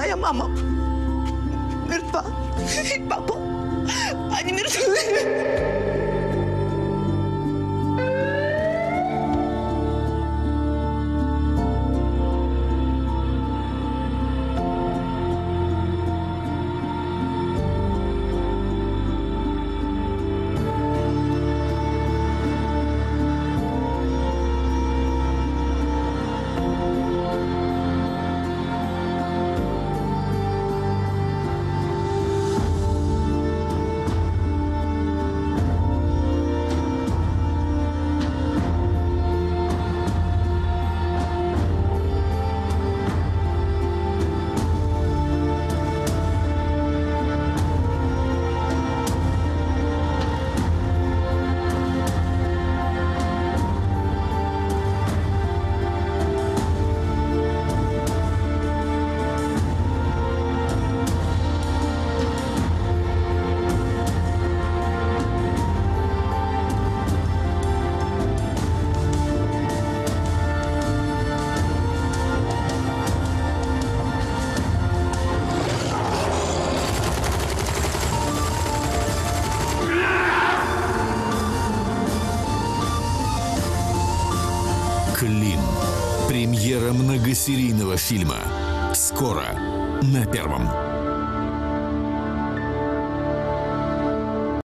моя мама мертва. Папа, они мертвы. Клим. Премьера многосерийного фильма. Скоро на первом.